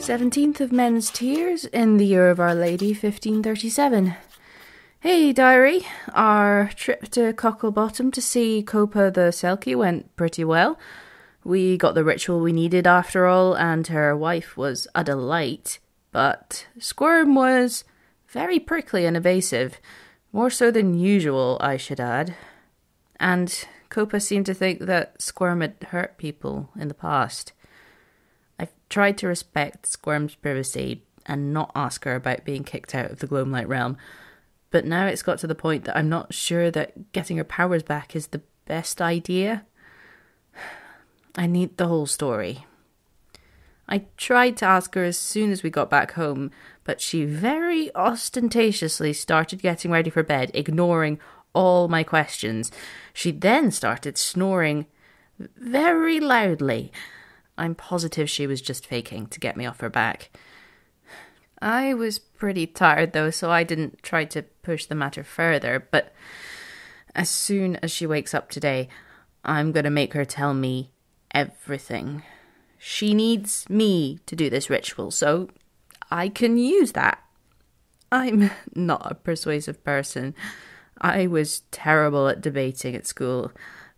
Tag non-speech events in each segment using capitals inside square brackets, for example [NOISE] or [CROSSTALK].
Seventeenth of men's tears in the year of Our Lady, fifteen thirty-seven. Hey, diary. Our trip to Cocklebottom to see Copa the Selkie went pretty well. We got the ritual we needed after all, and her wife was a delight. But Squirm was very prickly and evasive, more so than usual, I should add. And Copa seemed to think that Squirm had hurt people in the past. I've tried to respect Squirm's privacy and not ask her about being kicked out of the Gloamlight realm, but now it's got to the point that I'm not sure that getting her powers back is the best idea. [SIGHS] I need the whole story. I tried to ask her as soon as we got back home, but she very ostentatiously started getting ready for bed, ignoring all my questions. She then started snoring very loudly. I'm positive she was just faking to get me off her back. I was pretty tired though, so I didn't try to push the matter further, but as soon as she wakes up today, I'm going to make her tell me everything. She needs me to do this ritual, so I can use that. I'm [LAUGHS] not a persuasive person. I was terrible at debating at school,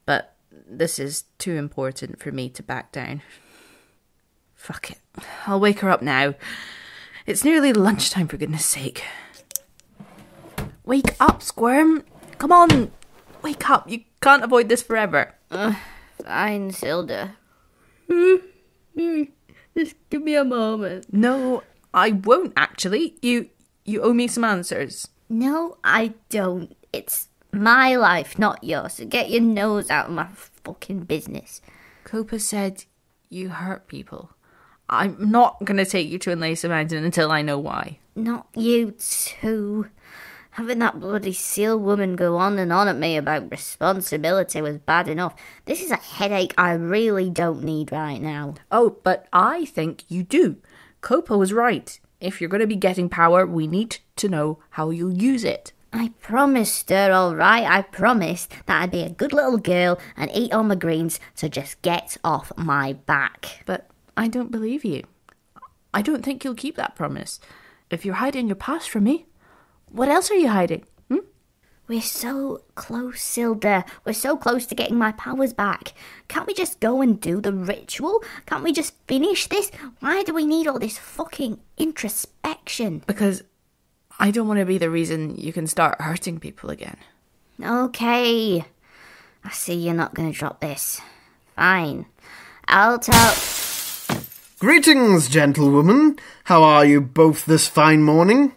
but this is too important for me to back down. Fuck it. I'll wake her up now. It's nearly lunchtime, for goodness sake. Wake up, Squirm! Come on! Wake up! You can't avoid this forever. Uh, fine, Sylda. Just give me a moment. No, I won't actually. You you owe me some answers. No, I don't. It's my life, not yours. So get your nose out of my fucking business. Copa said you hurt people. I'm not gonna take you to Enlace Mountain until I know why. Not you too. Having that bloody seal woman go on and on at me about responsibility was bad enough. This is a headache I really don't need right now. Oh, but I think you do. Copa was right. If you're going to be getting power, we need to know how you'll use it. I promised her, all right. I promised that I'd be a good little girl and eat all my greens, so just get off my back. But I don't believe you. I don't think you'll keep that promise. If you're hiding your past from me, what else are you hiding? Hmm? We're so close, Sylda. We're so close to getting my powers back. Can't we just go and do the ritual? Can't we just finish this? Why do we need all this fucking introspection? Because I don't want to be the reason you can start hurting people again. Okay. I see you're not going to drop this. Fine. I'll tell. Greetings, gentlewoman. How are you both this fine morning?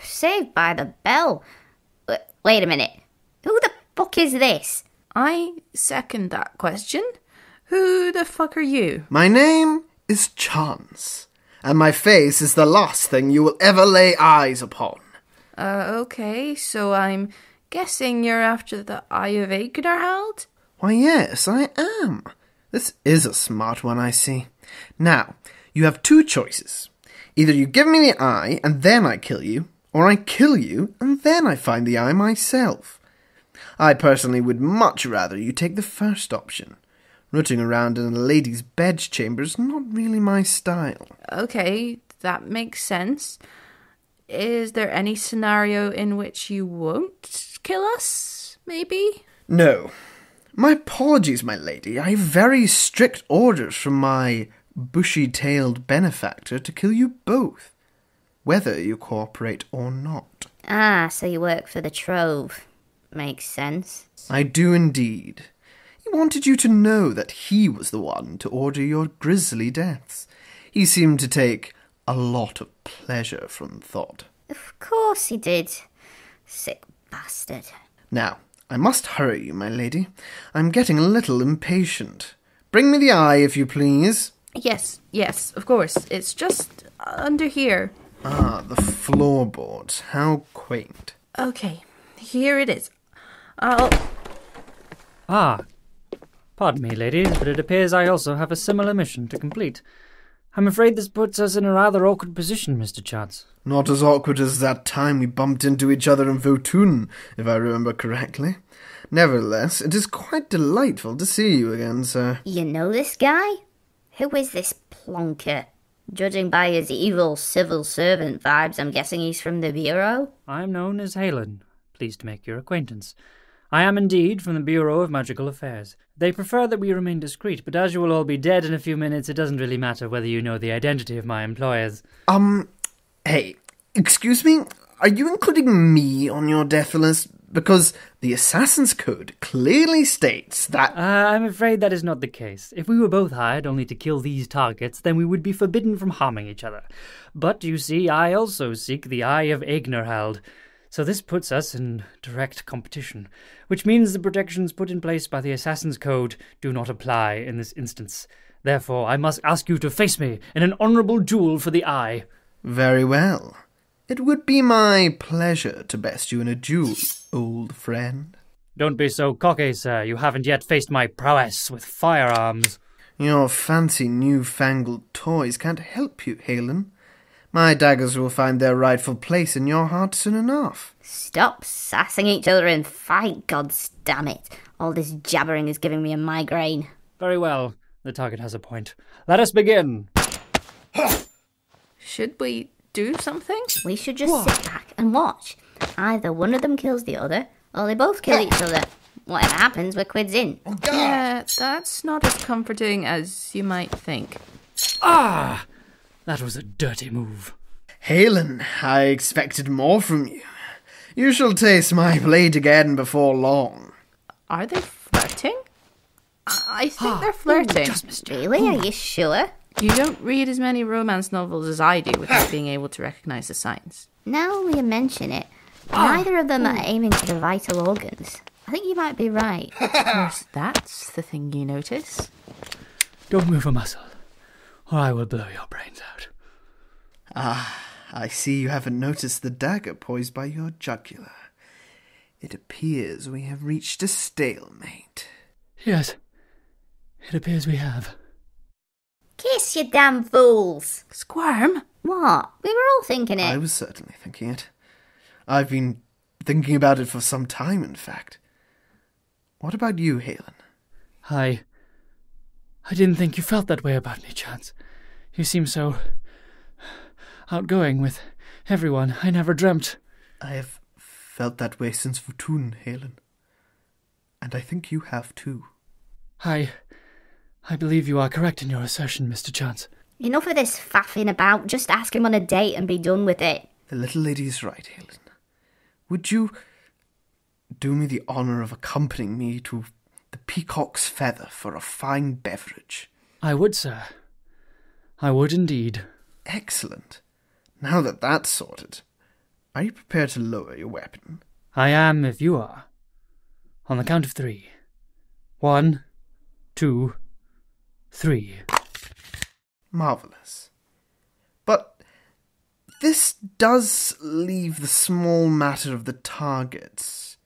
Saved by the bell. W- wait a minute. Who the fuck is this? I second that question. Who the fuck are you? My name is Chance, and my face is the last thing you will ever lay eyes upon. Uh, okay, so I'm guessing you're after the Eye of Agnarhald? Why, yes, I am. This is a smart one, I see. Now, you have two choices. Either you give me the eye and then I kill you, or I kill you and then I find the eye myself. I personally would much rather you take the first option. Rooting around in a lady's bedchamber is not really my style. Okay, that makes sense. Is there any scenario in which you won't kill us, maybe? No. My apologies, my lady. I have very strict orders from my bushy tailed benefactor to kill you both, whether you cooperate or not. Ah, so you work for the Trove. Makes sense. I do indeed. He wanted you to know that he was the one to order your grisly deaths. He seemed to take a lot of pleasure from thought. Of course he did. Sick bastard. Now, I must hurry you, my lady. I'm getting a little impatient. Bring me the eye, if you please. Yes, yes, of course. It's just under here. Ah, the floorboards. How quaint. Okay, here it is. I'll. Ah, pardon me, ladies, but it appears I also have a similar mission to complete. I'm afraid this puts us in a rather awkward position, Mr. Chance. Not as awkward as that time we bumped into each other in Votun, if I remember correctly. Nevertheless, it is quite delightful to see you again, sir. You know this guy? Who is this plonker? Judging by his evil civil servant vibes, I'm guessing he's from the Bureau? I am known as Halen. Pleased to make your acquaintance. I am indeed from the Bureau of Magical Affairs. They prefer that we remain discreet, but as you will all be dead in a few minutes, it doesn't really matter whether you know the identity of my employers. Um, hey, excuse me? Are you including me on your death list? Because the Assassin's Code clearly states that. Uh, I'm afraid that is not the case. If we were both hired only to kill these targets, then we would be forbidden from harming each other. But you see, I also seek the Eye of Ignorheld. So this puts us in direct competition, which means the protections put in place by the Assassin's Code do not apply in this instance. Therefore, I must ask you to face me in an honourable duel for the eye. Very well. It would be my pleasure to best you in a duel, old friend. Don't be so cocky, sir. You haven't yet faced my prowess with firearms. Your fancy new-fangled toys can't help you, Halen. My daggers will find their rightful place in your heart soon enough. Stop sassing each other and fight, God damn it. All this jabbering is giving me a migraine. Very well. The target has a point. Let us begin. Should we do something? We should just sit back and watch. Either one of them kills the other, or they both kill each other. Whatever happens, we're quids in. Yeah, that's not as comforting as you might think. Ah! That was a dirty move. Halen, I expected more from you. You shall taste my blade again before long. Are they flirting? I, I think they're flirting. Just missed you. Really? Are you sure? You don't read as many romance novels as I do without being able to recognize the signs. Now we mention it, neither of them are aiming for the vital organs. I think you might be right. [LAUGHS] Of course, that's the thing you notice. Don't move a muscle, or I will blow your brains out. Ah, I see you haven't noticed the dagger poised by your jugular. It appears we have reached a stalemate. Yes, it appears we have. Kiss, you damn fools! Squirm? What? We were all thinking it. I was certainly thinking it. I've been thinking about it for some time, in fact. What about you, Halen? I. I didn't think you felt that way about me, Chance. You seem so. outgoing with everyone. I never dreamt. I have felt that way since Futun, Halen. And I think you have too. I. I believe you are correct in your assertion, Mr. Chance. Enough of this faffing about. Just ask him on a date and be done with it. The little lady is right, Helen. Would you do me the honour of accompanying me to the Peacock's Feather for a fine beverage? I would, sir. I would indeed. Excellent. Now that that's sorted, are you prepared to lower your weapon? I am if you are. On the count of three. One, two, three. Marvellous. But this does leave the small matter of the targets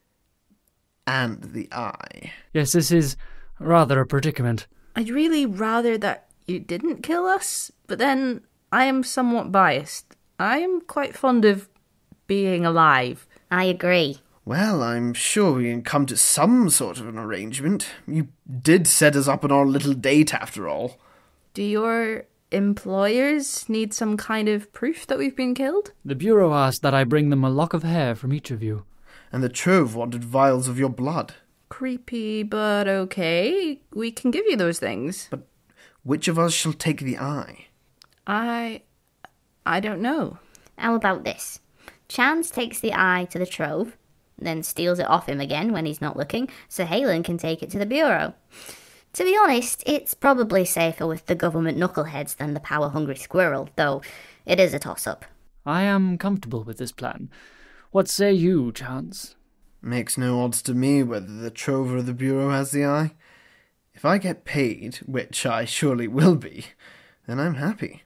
and the eye. Yes, this is rather a predicament. I'd really rather that you didn't kill us, but then I am somewhat biased. I am quite fond of being alive. I agree. Well, I'm sure we can come to some sort of an arrangement. You did set us up on our little date after all. Do your employers need some kind of proof that we've been killed? The Bureau asked that I bring them a lock of hair from each of you. And the Trove wanted vials of your blood. Creepy, but okay. We can give you those things. But which of us shall take the eye? I. I don't know. How about this? Chance takes the eye to the Trove, then steals it off him again when he's not looking, so Halen can take it to the Bureau. To be honest, it's probably safer with the government knuckleheads than the power hungry squirrel, though it is a toss up. I am comfortable with this plan. What say you, Chance? Makes no odds to me whether the trover of the Bureau has the eye. If I get paid, which I surely will be, then I'm happy.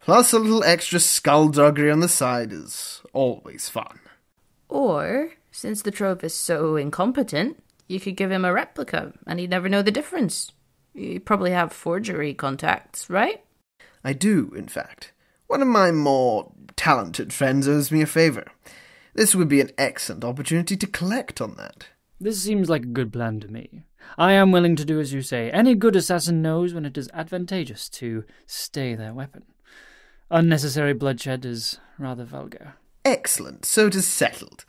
Plus a little extra skullduggery on the side is always fun. Or, since the Trove is so incompetent, you could give him a replica and he'd never know the difference. You probably have forgery contacts, right? I do, in fact. One of my more talented friends owes me a favor. This would be an excellent opportunity to collect on that. This seems like a good plan to me. I am willing to do as you say. Any good assassin knows when it is advantageous to stay their weapon. Unnecessary bloodshed is rather vulgar. Excellent, so it is settled.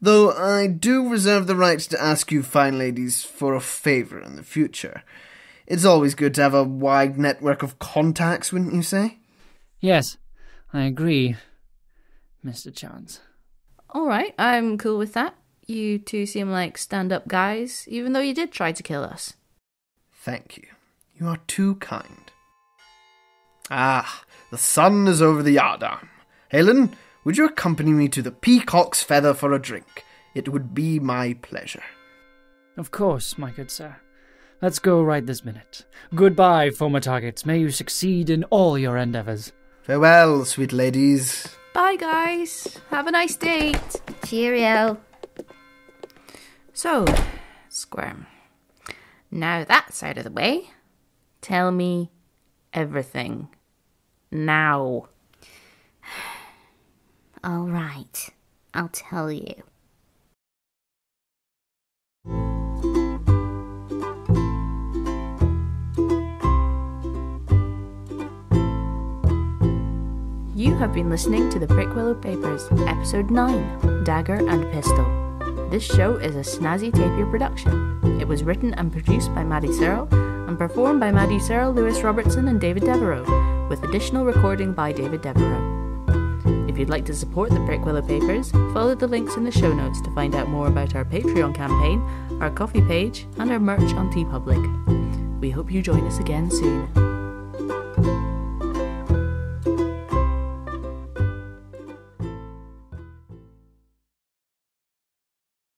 Though I do reserve the right to ask you fine ladies for a favour in the future. It's always good to have a wide network of contacts, wouldn't you say? Yes, I agree, Mr. Chance. All right, I'm cool with that. You two seem like stand up guys, even though you did try to kill us. Thank you. You are too kind. Ah, the sun is over the yardarm. Helen, would you accompany me to the Peacock's Feather for a drink? It would be my pleasure. Of course, my good sir. Let's go right this minute. Goodbye, former targets. May you succeed in all your endeavors. Farewell, sweet ladies. Bye, guys. Have a nice date. Cheerio. So, Squirm, now that's out of the way. Tell me everything. Now. All right, I'll tell you. You have been listening to the Prickwillow Papers, Episode 9 Dagger and Pistol. This show is a Snazzy tapir production. It was written and produced by Maddy Searle and performed by Maddy Searle, Lewis Robertson, and David Devereux, with additional recording by David Devereux. If you'd like to support the Prickwillow Papers, follow the links in the show notes to find out more about our Patreon campaign, our Ko-fi page, and our merch on TeePublic. We hope you join us again soon.